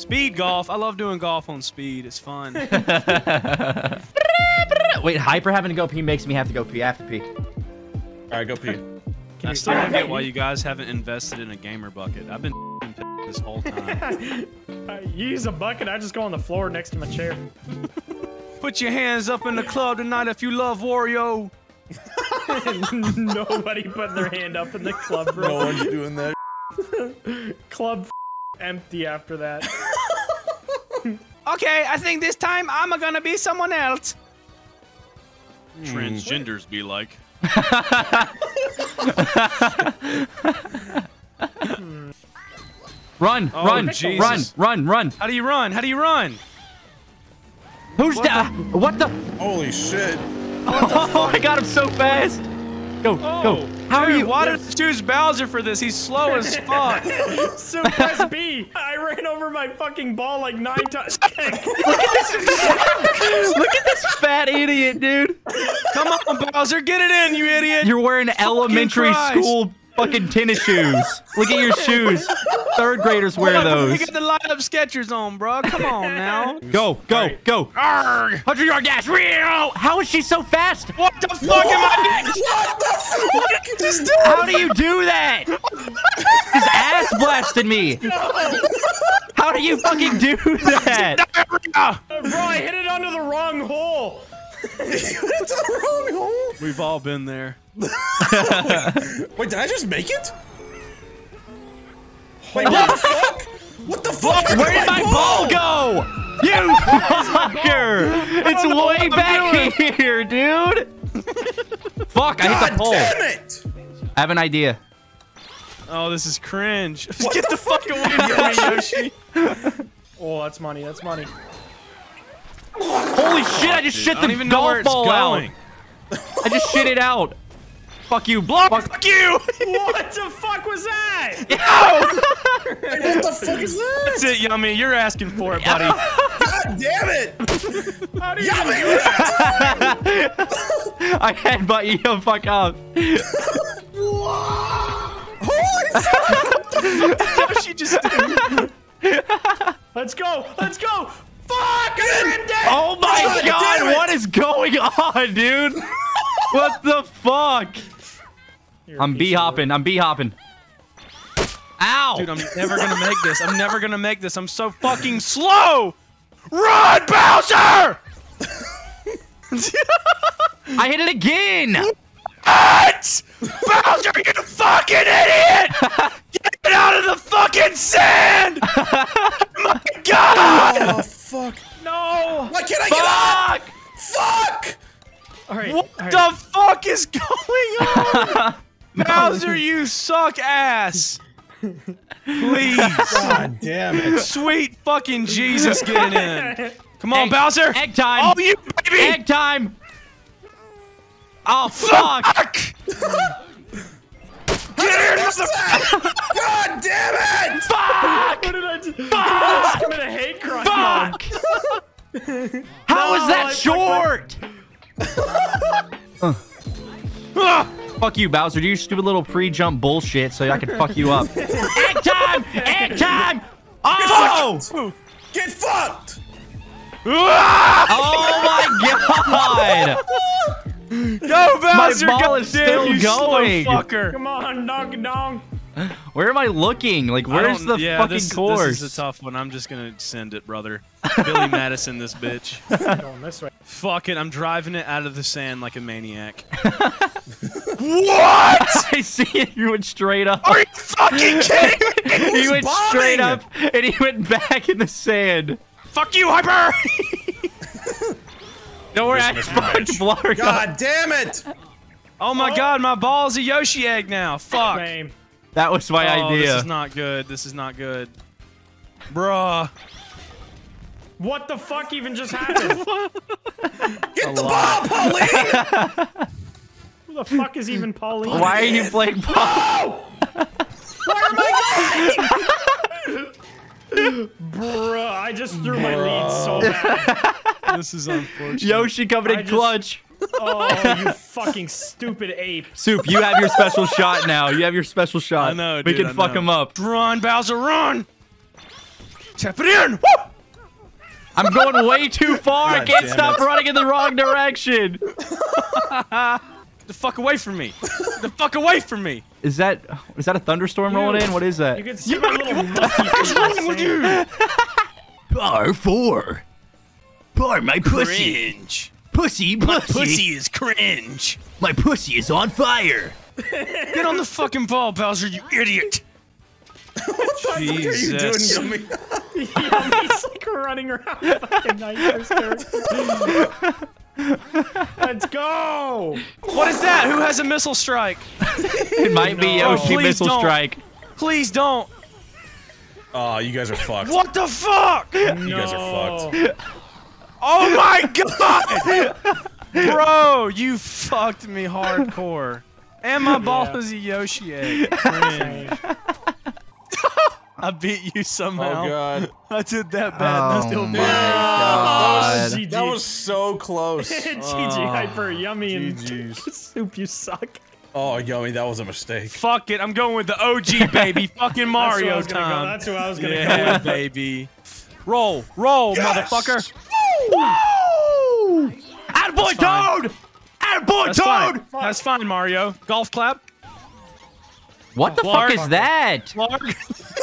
Speed golf. I love doing golf on speed. It's fun. Wait, hyper having to go pee makes me have to go pee. I have to pee. All right, go pee. I still don't get why you guys haven't invested in a gamer bucket. I've been this whole time. I use a bucket. I just go on the floor next to my chair. Put your hands up in the club tonight if you love Wario. Nobody putting their hand up in the club, room. No one's doing that. Club empty after that. Okay, I think this time I'm gonna be someone else. Hmm. Transgenders be like. Run, Oh, run, Jesus. run, run, run. How do you run? How do you run? Who's that? What the? Holy shit. Oh, I got him so fast. Go, go. Oh. How are Dude, you? Why did you choose Bowser for this? He's slow as fuck. so press B. I ran over my fucking ball like nine times. Look at this fat idiot, dude. Come on, Bowser, get it in, you idiot. You're wearing elementary Christ. school fucking tennis shoes. Look at your shoes. Third graders wear You those. got the light up Skechers on, bro. Come on now. Go, go, go. Arrgh. 100 yard dash. Real. How is she so fast? What the fuck am I doing? What the fuck? Just How do you do that? His ass blasted me. How do you fucking do that? Bro, I hit it under the wrong hole. It's the wrong hole. We've all been there. Wait, did I just make it? Wait, what the fuck? What the fuck? Where did my ball go? You fucker! It's way what I'm back here, dude. Fuck! I hit the pole. damn it! I have an idea. Oh, this is cringe. Just get the fuck away from me, Yoshi. Oh, that's money. That's money. Holy shit! I just shit the even know where golf it's ball out. I just shit it out. Fuck you, block. Fuck you! What the fuck was that? What the fuck is that? That's it, Yumi. You're asking for it, buddy. God damn it! How do you Yumi! do that? I headbutt you the fuck up. Holy fuck! Yoshi just. Let's go. Let's go. Fuck! I rimmed it. Oh my God god! What is going on, dude? What the fuck? You're a I'm piece b hopping. I'm b hopping. Ow! Dude, I'm never gonna make this. I'm never gonna make this. I'm so fucking slow. Run, Bowser! I hit it again. What? Bowser, you fucking idiot! Get out of the fucking sand! oh my god! Oh fuck! No. Why can't I get up? Fuck! Fuck! All right. What all right. the fuck is going on? Bowser, you suck ass! Please. God damn it! Sweet fucking Jesus, get in. Come on, Egg- Bowser! Egg time. Oh, you baby! Egg time. Oh fuck! Fuck! Get here, mother- God damn it! Fuck! What did I do? I just committed a hate crime. Fuck! How is No, that I short? Ah! Fuck you, Bowser. Do your stupid little pre-jump bullshit so I can fuck you up. Egg time! Egg time! Oh! Get fucked! Oh my god! Go, Bowser! ball God is damn still you slow going. fucker. Come on, dong dong. Where am I looking? Like, where's the yeah, fucking this, course? This is a tough one. I'm just gonna send it, brother. Billy Madison, this bitch. Going this way. Fuck it, I'm driving it out of the sand like a maniac. what? I see it. You went straight up. Are you fucking kidding me? he went bombing? straight up, and he went back in the sand. Fuck you, Hyper! Don't worry, I Mr. fucking Bitch. blurred God damn it! oh my oh. god, my ball's a Yoshi egg now. Fuck. Same. That was my oh, idea. This is not good. This is not good. Bruh. What the fuck even just happened? Get the ball, Pauline! Who the fuck is even Pauline? Why are you playing ball? Bruh, I just threw my lead so bad. This is unfortunate. Yoshi coming I in just- clutch. Oh, you fucking stupid ape. Soup, you have your special shot now. You have your special shot. I know, We can I fuck know. him up. Run, Bowser, run! Tap it in. Woo! I'm going way too far. I can't stop it. running in the wrong direction. Get the fuck away from me. The fuck away from me. Is that is that a thunderstorm rolling in? What is that? You can see my little monkey What's wrong with you? Bar four. Bar my pussy. Cringe. Pussy, Pussy is cringe. My pussy is on fire. Get on the fucking ball, Bowser, you idiot. What are you doing, Jesus. Yumi? Yeah, he's like running around fucking Nightmare's character. Let's go! What is that? Who has a missile strike? It might be No. Yoshi Please missile don't. strike. Please don't. Oh, you guys are fucked. What the fuck? You guys are fucked. Oh my god! Bro, you fucked me hardcore. And my ball Yeah. is a Yoshi egg. Cringe. I beat you somehow. Oh god. I did that bad. and I still Oh my beat you. god. GG. That was so close. GG oh, hyper yumi and GG's. soup you suck. Oh, Yumi, that was a mistake. Fuck it, I'm going with the OG baby. Fucking That's who I Mario was gonna go. That's who I was gonna go with. baby. Roll, roll, Yes! motherfucker. Woo! Attaboy fine. Toad! Attaboy That's Toad! fine. That's fine, Mario. Golf clap. What the Clark. fuck is that? Clark.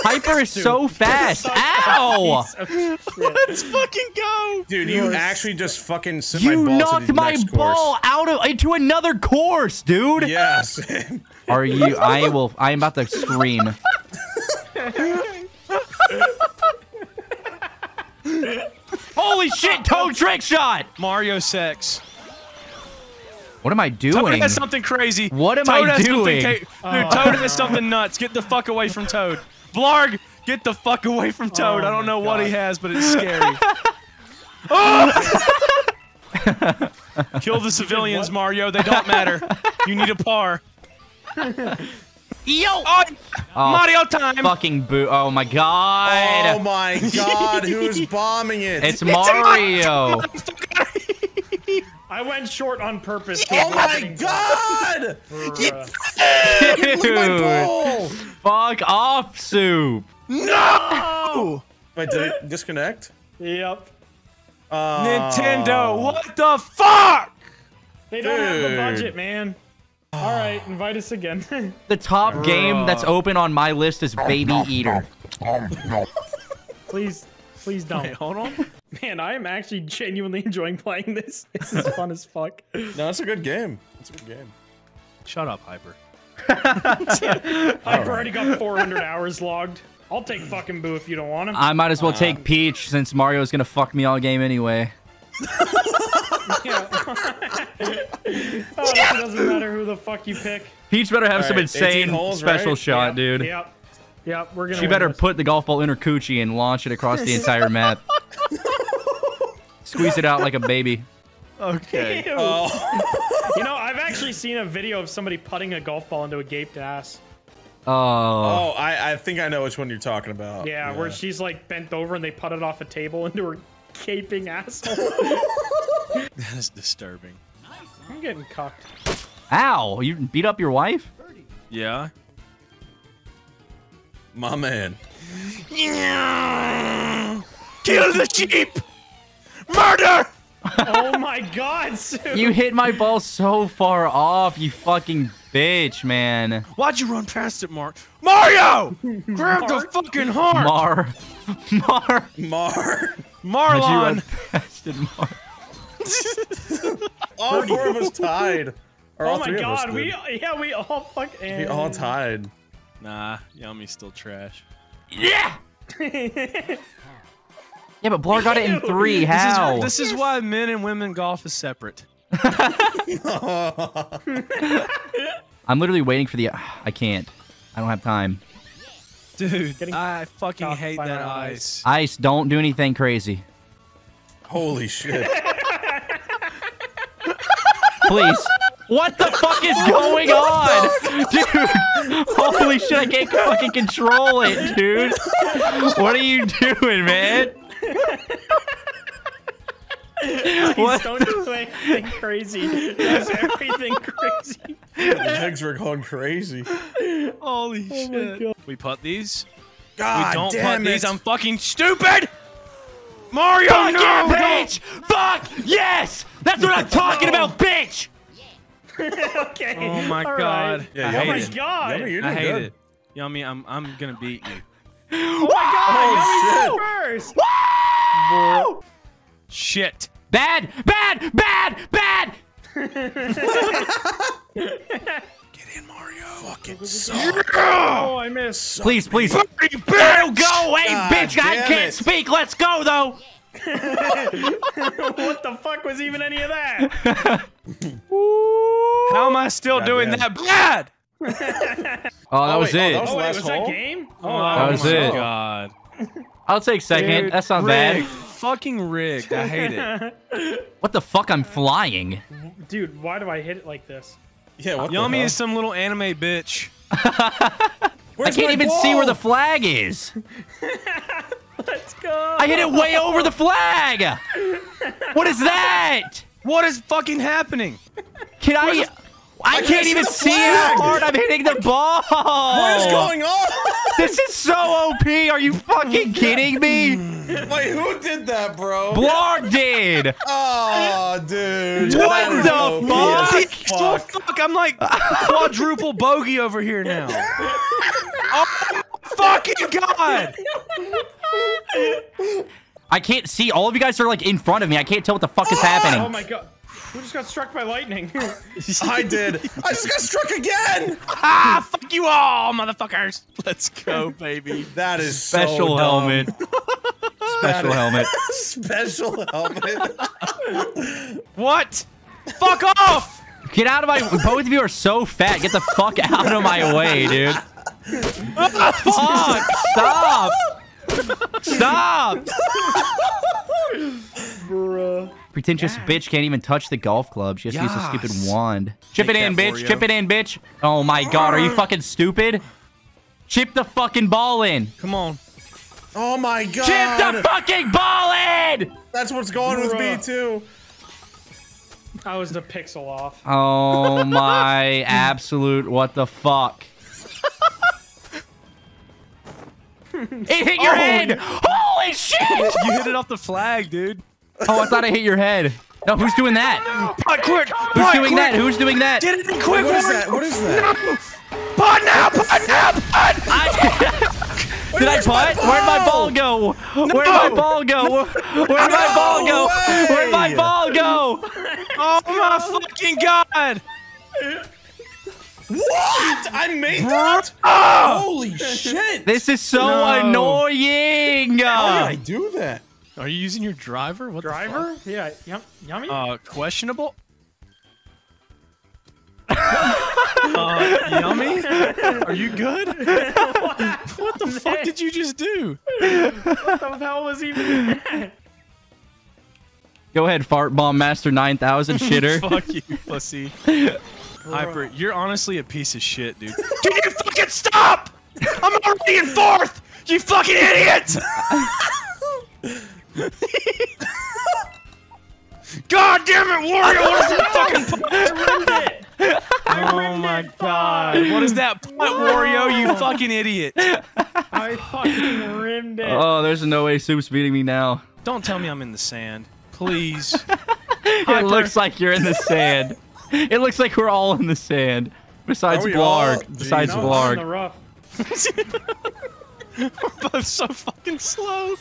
Hyper is so fast. Ow! Let's fucking go. Dude, you Yours. actually just fucking sent my You ball knocked to the my next ball course. out of into another course, dude. Yes. Are you? I will. I am about to scream. Holy shit! Toad trick shot. Mario sex. What am I doing? Toad doing? has something crazy. What am Toad I has something doing? ca- Dude, Toad has something nuts. Get the fuck away from Toad. Blarg, get the fuck away from oh Toad. I don't my know what he has, but it's scary. Oh! Kill the civilians. Mario. They don't matter. You need a par. Yo! Oh, Oh, Mario time. Fucking boo! Oh my god! oh my god, who's bombing it? it's Mario! I went short on purpose. to oh my getting god! for, uh, Look my ball! Fuck off, soup! No! Wait, did it disconnect? Yep. Uh, Nintendo, what the fuck? They don't have the budget, man. All right, invite us again. The top game that's open on my list is Baby Eater. please, please don't. Wait, hold on. Man, I am actually genuinely enjoying playing this. This is fun as fuck. No, it's a good game. It's a good game. Shut up, Hyper. I've already got 400 hours logged. I'll take fucking Boo if you don't want him. I might as well take Peach since Mario's gonna fuck me all game anyway. Oh, it doesn't matter who the fuck you pick. Peach better have some Alright, 18 insane holes, special right? shot, Yep, dude. Yep. Yep, we're gonna She better this. put the golf ball in her coochie and launch it across the entire map. Squeeze it out like a baby. Okay. Oh, You know, I've actually seen a video of somebody putting a golf ball into a gaped ass. Oh. oh, I, I think I know which one you're talking about. Yeah, where she's like bent over and they put it off a table into her gaping asshole. That is disturbing. I'm getting cocked. Ow! You beat up your wife? Yeah. My man. Yeah. Kill the sheep! Murder! Oh my god, Sue! You hit my ball so far off, you fucking bitch, man. Why'd you run past it, Mark? Mario! Grab the fucking heart! Mar. Mar. Mar. How'd you Marlon! run past it, Mar? All four of us tied. Or Oh all my three of us god, we yeah we all fuck We all tied. Nah, Yumi's still trash. Yeah! Yeah, but Blarg got it in Ew. three. This How? is, this is why men and women golf is separate. I'm literally waiting for the. I can't. I don't have time. Dude, Getting I fucking hate that my ice. Ice, don't do anything crazy. Holy shit. Please. What the fuck is going on? Dude, holy shit, I can't fucking control it, dude. What are you doing, man? What? Don't do anything crazy. Does everything crazy. the legs were going crazy. Holy Oh my shit. God. We put these? God we don't damn put these. it. I'm fucking stupid. Mario, Fuck no, yeah, no. bitch! Fuck yes! That's what I'm talking about, bitch! okay. Oh my all god. right. Yeah, I Oh hate my it. god. Yumi, you're I doing hate good. it. Yumi, I'm I'm gonna beat you. Oh my god. Oh, Yumi first. Woo! Shit. Bad, bad, bad, bad! Get in, Mario. Fucking suck. Oh, I missed. Please, please. You Oh, go away, God bitch! I can't it. speak. Let's go, though. what the fuck was even any of that? How am I still doing Goddamn. that bad? Oh, that Oh, was wait, oh, it. that was- Oh wait, last was that game? Oh, That was my it. God. I'll take second. Dude, That's not rigged. bad. Fucking rigged. I hate it. What the fuck? I'm flying. Dude, why do I hit it like this? Yeah, what Yumi the is some little anime bitch. I Where's can't my even see where the flag is. Let's go. I hit it way over the flag. What is that? What is fucking happening? Can I? I, can't, even see how flag. hard I'm hitting the ball. What is going on? This is so OP. Are you fucking kidding me? Wait, who did that, bro? Blarg did. Oh, dude. What That is the OP fuck? as Oh, fuck. fuck, I'm like quadruple bogey over here now. Oh, fucking God! I can't see. All of you guys are like in front of me. I can't tell what the fuck is oh, happening. Oh my god. Who just got struck by lightning? I did. I just got struck again. Ah, fuck you all, motherfuckers! Let's go, baby. That is Special so helmet. Special helmet. Special helmet. What? Fuck off! Get out of my. Both of you are so fat. Get the fuck out of my way, dude. Fuck! Stop! Stop! Pretentious bitch can't even touch the golf club. She has to use a stupid wand. Chip it in, bitch. Oreo. Chip it in, bitch. Oh my god, are you fucking stupid? Chip the fucking ball in. Come on. Oh my god. Chip the fucking ball in! That's what's going with me too. I was the pixel off. Oh my absolute what the fuck. it hit your oh. head! Holy shit! You hit it off the flag, dude. Oh, I thought I hit your head. No, who's doing that? Putt quick! Who's doing that? Who's doing that? Get it in quick! What is that? What is that? Putt now! Putt now! Putt! I, did I putt? Where'd my ball go? Where'd my ball go? Where'd my ball go? way! Where'd my ball go? Oh my fucking god! What? I made that? Oh. Holy shit! This is so No. annoying. How did I oh. do that? Are you using your driver? What Driver? Yeah, yum, yumi. Uh, questionable. uh, yumi? Are you good? what the fuck did you just do? what the hell was even that? Go ahead, fart bomb master 9000 shitter. Fuck you, pussy. Hyper, you're honestly a piece of shit, dude. Can you fucking stop? I'm already in fourth! You fucking idiot! God damn it, Wario! Oh what is that fucking Oh my god. What is that putt, Wario, you fucking idiot? I fucking rimmed it. Oh, there's no way Soup's beating me now. Don't tell me I'm in the sand. Please. It looks like you're in the sand. It looks like we're all in the sand. Besides Are we all? Blarg. Besides Gee, No, I'm in the Blarg. rough. Both so fucking slow.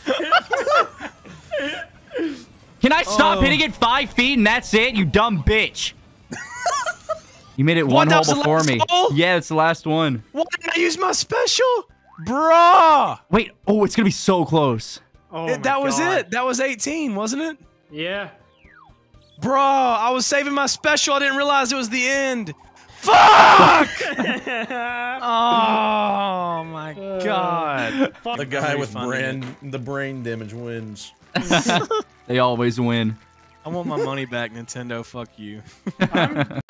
Can I stop Oh. hitting it five feet and that's it, you dumb bitch? You made it one that hole before me. hole? Yeah, it's the last one. Why didn't I use my special? Bruh! Wait, oh, it's gonna be so close. Oh It- that was God. it. That was 18, wasn't it? Yeah. Bruh, I was saving my special. I didn't realize it was the end. Fuck! oh my uh, god. Fuck. The guy with Refunding brain, the brain damage wins. They always win. I want my money back, Nintendo. Fuck you. I'm